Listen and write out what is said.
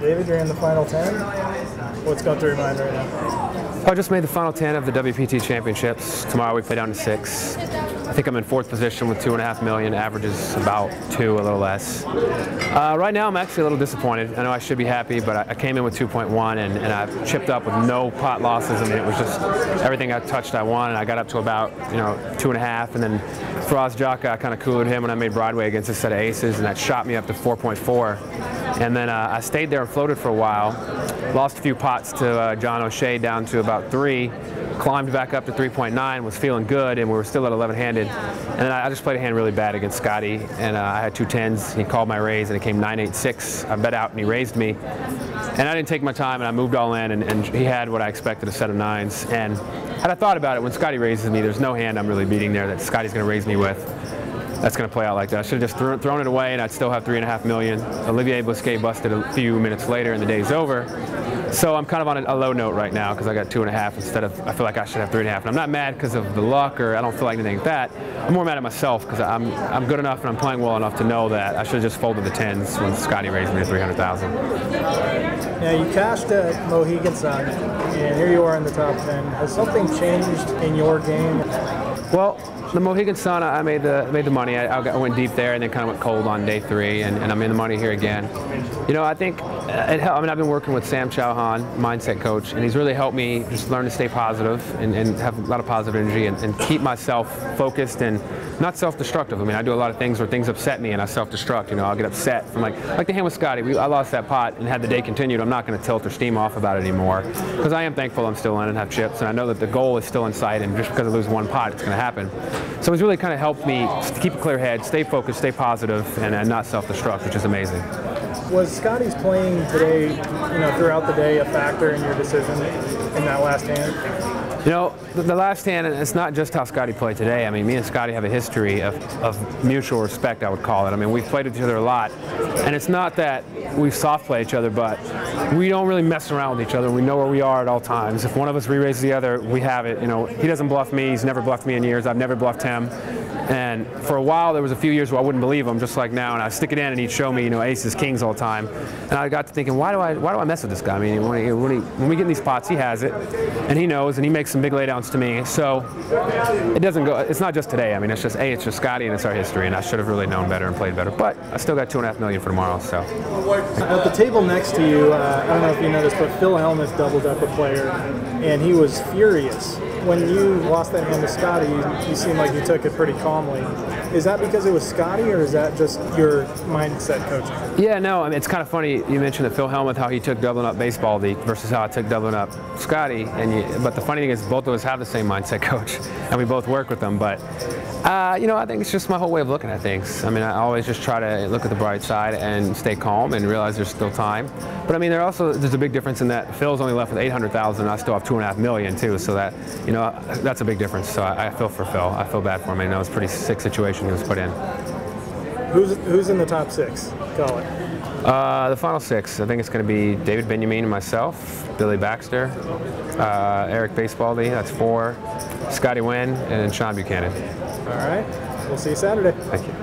David, you're in the final 10. What's going through your mind right now? I just made the final 10 of the WPT Championships. Tomorrow we play down to six. I think I'm in fourth position with two and a half million, averages about two, a little less. Uh, right now I'm actually a little disappointed. I know I should be happy, but I, I came in with 2.1 and, and I've chipped up with no pot losses. I mean, it was just everything I touched I won, and I got up to about, you know, two and a half, and then Faraz Jaka, I kind of cooled him when I made Broadway against a set of aces, and that shot me up to 4.4. And then uh, I stayed there and floated for a while. Lost a few pots to uh, John O'Shea down to about three. Climbed back up to 3.9, was feeling good, and we were still at 11-handed. And then I, I, just played a hand really bad against Scotty, and uh, I had two tens. He called my raise, and it came 9-8-6. I bet out, and he raised me. And I didn't take my time, and I moved all in, and, and he had what I expected, a set of nines. And had I thought about it, when Scotty raises me, there's no hand I'm really beating there that Scotty's going to raise me with that's going to play out like that. I should have just th thrown it away and I'd still have three and a half million. Olivier Busquet busted a few minutes later and the day's over. So I'm kind of on a, a low note right now because I got two and a half instead of, I feel like I should have three and a half. And I'm not mad because of the luck or I don't feel like anything like that. I'm more mad at myself because I'm, I'm good enough and I'm playing well enough to know that I should have just folded the tens when Scotty raised me to 300,000. Now you cashed at Mohegan Sun and here you are in the top 10. Has something changed in your game? Well, the Mohegan Sun, I made the made the money. I, I went deep there and then kind of went cold on day three, and, and I'm in the money here again. You know, I think uh, it helped. I mean, I've been working with Sam Chauhan, mindset coach, and he's really helped me just learn to stay positive and, and have a lot of positive energy and, and keep myself focused and not self-destructive. I mean, I do a lot of things where things upset me and I self-destruct. You know, I'll get upset from like like the hand with Scotty. We, I lost that pot and had the day continued. I'm not going to tilt or steam off about it anymore because I am thankful I'm still in and have chips, and I know that the goal is still in sight. And just because I lose one pot, it's going to happen. So it's really kind of helped me to keep a clear head, stay focused, stay positive, and, and not self-destruct, which is amazing. Was Scotty's playing today, you know, throughout the day, a factor in your decision in that last hand? You know, the last hand, and it's not just how Scotty played today. I mean, me and Scotty have a history of, of mutual respect, I would call it. I mean, we've played each other a lot. And it's not that we soft play each other, but we don't really mess around with each other. We know where we are at all times. If one of us re-raises the other, we have it. You know, he doesn't bluff me. He's never bluffed me in years. I've never bluffed him. And for a while, there was a few years where I wouldn't believe him, just like now. And I'd stick it in, and he'd show me, you know, aces, kings all the time. And I got to thinking, why do I, why do I mess with this guy? I mean, when, he, when, he, when we get in these spots, he has it, and he knows, and he makes some big laydowns to me. So it doesn't go. It's not just today. I mean, it's just a, it's just Scotty, and it's our history. And I should have really known better and played better. But I still got two and a half million for tomorrow. So at the table next to you, uh, I don't know if you noticed, but Phil Hellmuth doubled up a player, and he was furious when you lost that hand to Scotty, you, you seemed like you took it pretty calmly. Is that because it was Scotty, or is that just your mindset coaching? Yeah, no, I mean, it's kind of funny. You mentioned that Phil Hellmuth, how he took doubling up baseball league versus how I took doubling up Scotty. And you, but the funny thing is, both of us have the same mindset coach, and we both work with them. But uh, you know, I think it's just my whole way of looking at things. I mean, I always just try to look at the bright side and stay calm and realize there's still time. But I mean, there also there's a big difference in that Phil's only left with 800,000. I still have two and a half million too. So that you know, that's a big difference. So I, I feel for Phil. I feel bad for him. I know it's a pretty sick situation he was put in. Who's who's in the top six? Call it. Uh, the final six, I think it's going to be David Benyamine and myself, Billy Baxter, uh, Eric Basebaldi, that's four, Scotty Nguyen, and Sean Buchanan. All right. We'll see you Saturday. Thank you.